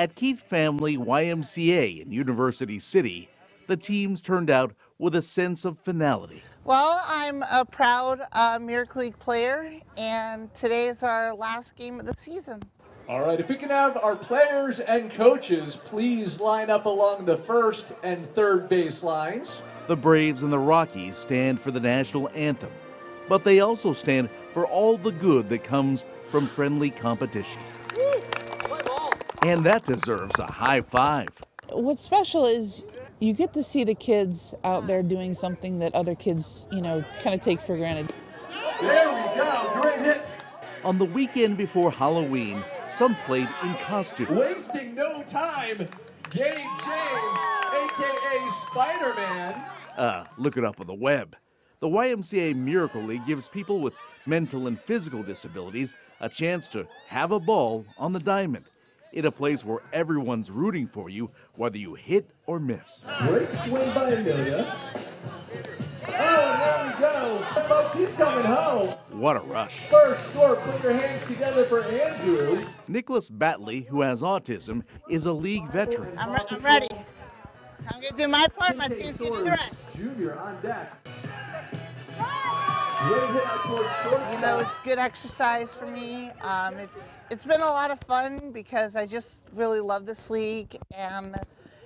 At Keith Family YMCA in University City, the teams turned out with a sense of finality. Well, I'm a proud uh, Miracle League player, and today is our last game of the season. All right, if we can have our players and coaches please line up along the first and third base lines. The Braves and the Rockies stand for the national anthem, but they also stand for all the good that comes from friendly competition. And that deserves a high five. What's special is you get to see the kids out there doing something that other kids, you know, kind of take for granted. There we go, great hit. On the weekend before Halloween, some played in costume. Wasting no time, Gabe James, aka Spider Man. Uh, look it up on the web. The YMCA Miracle League gives people with mental and physical disabilities a chance to have a ball on the diamond in a place where everyone's rooting for you, whether you hit or miss. Great swing by Amelia. Oh, and there we go. Folks, he's coming home. What a rush. First score, put your hands together for Andrew. Nicholas Batley, who has autism, is a league veteran. I'm, re- I'm ready. I'm going to do my part, my team's going to do the rest. Junior on deck. You know, it's good exercise for me. Um, it's it's been a lot of fun because I just really love this league, and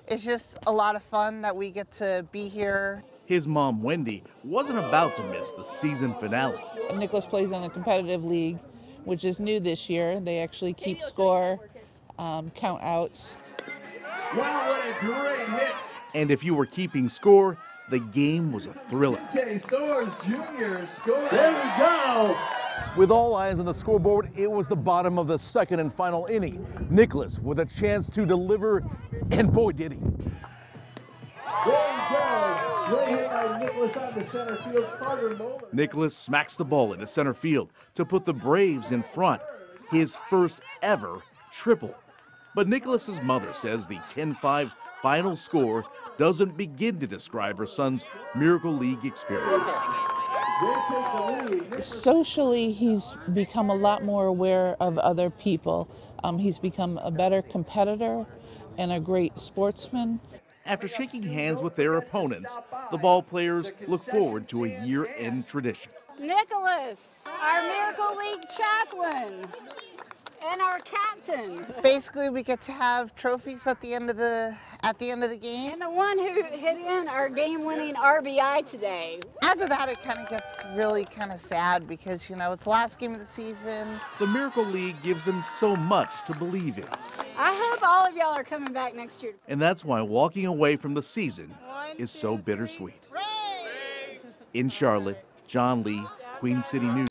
it's just a lot of fun that we get to be here. His mom, Wendy, wasn't about to miss the season finale. Nicholas plays on the competitive league, which is new this year. They actually keep score, um, count outs. Wow, what a great hit. And if you were keeping score, the game was a thriller. Soares Jr. scored. There we go. With all eyes on the scoreboard, it was the bottom of the second and final inning. Nicholas with a chance to deliver, and boy, did he. There we go. Great hit by Nicholas on the center field. Nicholas smacks the ball into center field to put the Braves in front, his first ever triple. But Nicholas's mother says the 10-5 final score doesn't begin to describe her son's Miracle League experience. They take the lead. Socially, he's become a lot more aware of other people. Um, he's become a better competitor and a great sportsman. After shaking hands with their opponents, the ball players look forward to a year-end tradition. Nicholas, our Miracle League chaplain, and our captain, Basically, we get to have trophies at the end of the at the end of the game. and the one who hit in our game-winning RBI today. After that, it kind of gets really kind of sad because you know it's the last game of the season. The Miracle League gives them so much to believe in. I hope all of y'all are coming back next year. And that's why walking away from the season is so bittersweet. In Charlotte, John Lee, Queen City News.